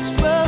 this.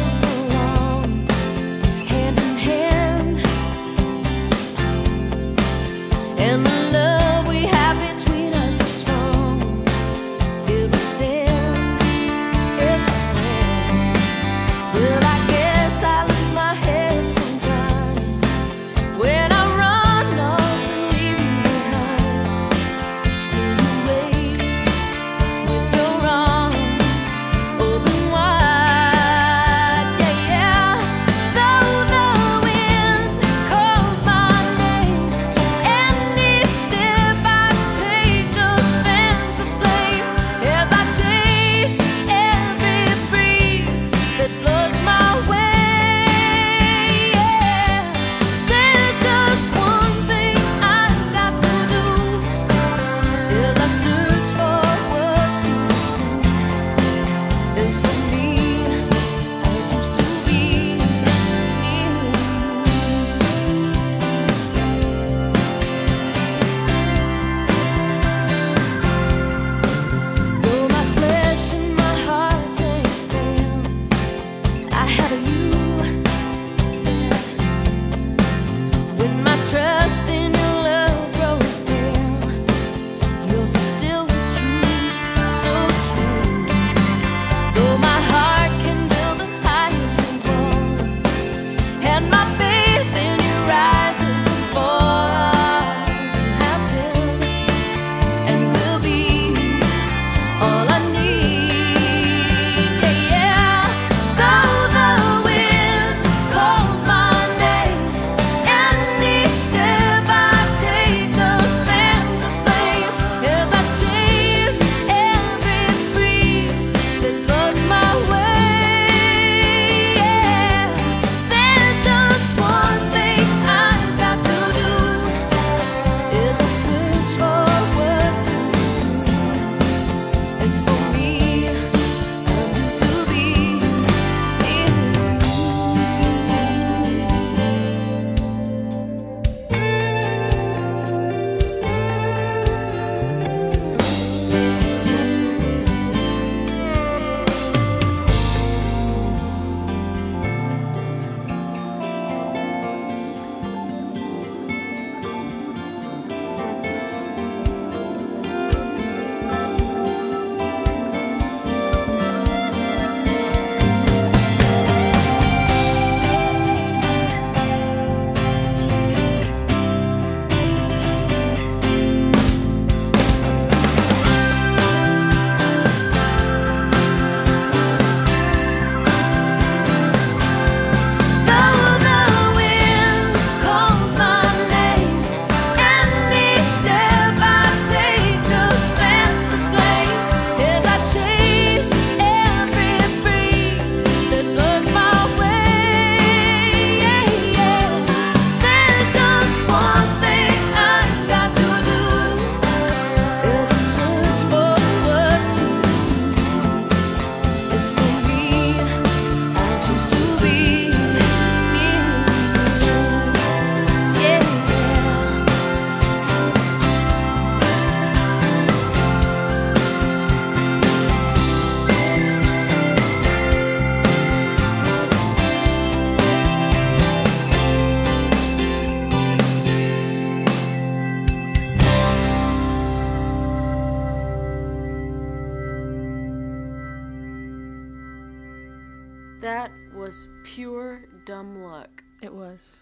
That was pure dumb luck. It was.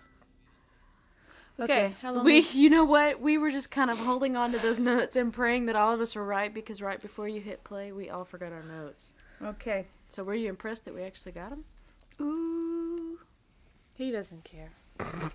Okay, okay. we you know what? We were just kind of holding on to those notes and praying that all of us were right because right before you hit play, we all forgot our notes. Okay. So were you impressed that we actually got them? Ooh. He doesn't care.